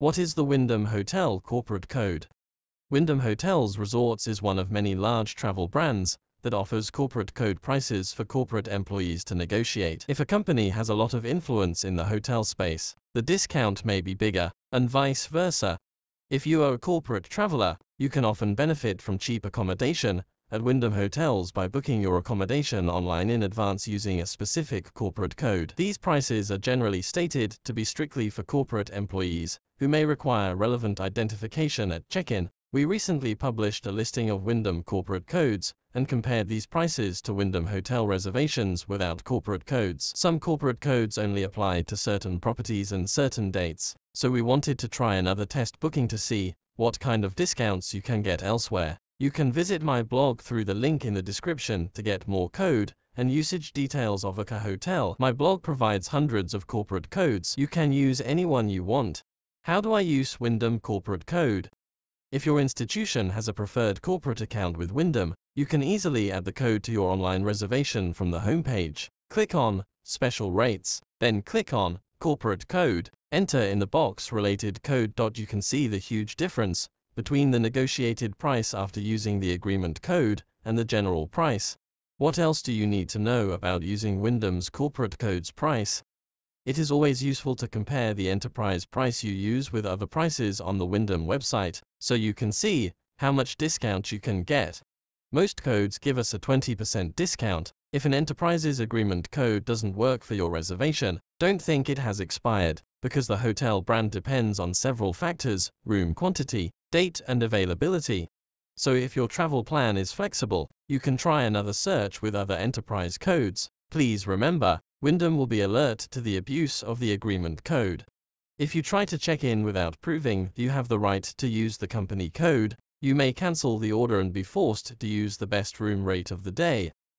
What is the Wyndham Hotel Corporate Code? Wyndham Hotels Resorts is one of many large travel brands that offers corporate code prices for corporate employees to negotiate. If a company has a lot of influence in the hotel space, the discount may be bigger, and vice versa. If you are a corporate traveler, you can often benefit from cheap accommodation at Wyndham Hotels by booking your accommodation online in advance using a specific corporate code. These prices are generally stated to be strictly for corporate employees, who may require relevant identification at check-in. We recently published a listing of Wyndham corporate codes and compared these prices to Wyndham hotel reservations without corporate codes. Some corporate codes only apply to certain properties and certain dates, so we wanted to try another test booking to see what kind of discounts you can get elsewhere. You can visit my blog through the link in the description to get more code and usage details of a hotel. My blog provides hundreds of corporate codes. You can use any one you want. How do I use Wyndham corporate code? If your institution has a preferred corporate account with Wyndham, you can easily add the code to your online reservation from the homepage. Click on Special Rates, then click on Corporate Code. Enter in the box related code. You can see the huge difference between the negotiated price after using the agreement code and the general price. What else do you need to know about using Wyndham's corporate code's price? It is always useful to compare the enterprise price you use with other prices on the Wyndham website, so you can see how much discount you can get. Most codes give us a 20% discount. If an enterprise's agreement code doesn't work for your reservation, don't think it has expired, because the hotel brand depends on several factors, room quantity, date and availability. So if your travel plan is flexible, you can try another search with other enterprise codes. Please remember, Wyndham will be alert to the abuse of the agreement code. If you try to check in without proving you have the right to use the company code, you may cancel the order and be forced to use the best room rate of the day.